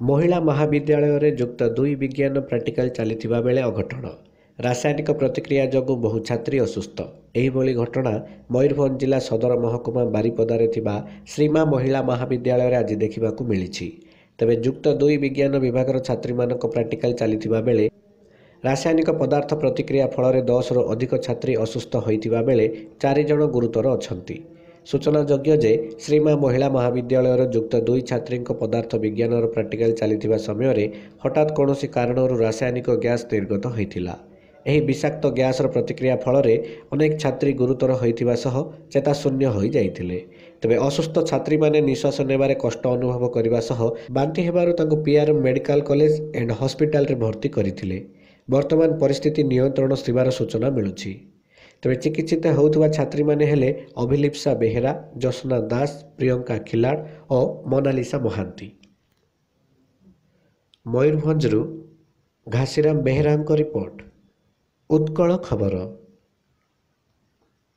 ମହିଳା ମହାବିଦ୍ୟାଳୟରେ ଯୁକ୍ତ ଦୁଇ ବିଜ୍ଞାନ ପ୍ରାକ୍ଟିକାଲ ଚାଲିଥିବା ବେଳେ ଅଘଟଣ। ରାସାୟନିକ ପ୍ରତିକ୍ରିୟା ଯୋଗୁଁ ବହୁ ଛାତ୍ରୀ ଅସୁସ୍ଥ। ଏହିଭଳି ଘଟଣା ମୟୂରଭଞ୍ଜ ଜିଲ୍ଲା ସଦର ମହକୁମା ବାରିପଦାରେ ଥିବା ଶ୍ରୀମା ମହିଳା ମହାବିଦ୍ୟାଳୟରେ ଆଜି ଦେଖିବାକୁ ମିଳିଛି। ତେବେ ଯୁକ୍ତ ଦୁଇ ବିଜ୍ଞାନ ବିଭାଗର ଛାତ୍ରୀମାନଙ୍କ ପ୍ରାକ୍ଟିକାଲ ଚାଲିଥିବା ବେଳେ ରାସାୟନିକ ପଦାର୍ଥ ପ୍ରତିକ୍ରିୟା ଫଳରେ ଦଶରୁ ଅଧିକ ଛାତ୍ରୀ ଅସୁସ୍ଥ ହୋଇଥିବା ବେଳେ ଚାରି ଜଣ ଗୁରୁତର ଅଛନ୍ତି। ସୂଚନାଯୋଗ୍ୟ ଯେ ଶ୍ରୀମା ମହିଳା ମହାବିଦ୍ୟାଳୟର ଯୁକ୍ତ ଦୁଇ ଛାତ୍ରୀଙ୍କ ପଦାର୍ଥ ବିଜ୍ଞାନର ପ୍ରାକ୍ଟିକାଲ ଚାଲିଥିବା ସମୟରେ ହଠାତ୍ କୌଣସି କାରଣରୁ ରାସାୟନିକ ଗ୍ୟାସ୍ ନିର୍ଗତ ହୋଇଥିଲା। ଏହି ବିଷାକ୍ତ ଗ୍ୟାସ୍ର ପ୍ରତିକ୍ରିୟା ଫଳରେ ଅନେକ ଛାତ୍ରୀ ଗୁରୁତର ହୋଇଥିବା ସହ ଚେତାଶୂନ୍ୟ ହୋଇଯାଇଥିଲେ। ତେବେ ଅସୁସ୍ଥ ଛାତ୍ରୀମାନେ ନିଶ୍ୱାସ ନେବାରେ କଷ୍ଟ ଅନୁଭବ କରିବା ସହ ବାନ୍ତି ହେବାରୁ ତାଙ୍କୁ ପିଆର ମେଡିକାଲ କଲେଜ ଏଣ୍ଡ ହସ୍ପିଟାଲରେ ଭର୍ତ୍ତି କରିଥିଲେ। ବର୍ତ୍ତମାନ ପରିସ୍ଥିତି ନିୟନ୍ତ୍ରଣ ଥିବାର ସୂଚନା ମିଳୁଛି। ତେବେ ଚିକିତ୍ସିତ ହେଉଥିବା ଛାତ୍ରୀମାନେ ହେଲେ ଅଭିଲିପ୍ସା ବେହେରା ଜ୍ୟୋତ୍ସ୍ନା ଦାସ ପ୍ରିୟଙ୍କା ଖିଲାଡ଼ ଓ ମୋନାଲିସା ମହାନ୍ତି। ମୟୂରଭଞ୍ଜରୁ ଘାସିରାମ ବେହେରାଙ୍କ ରିପୋର୍ଟ। ଉତ୍କଳ ଖବର।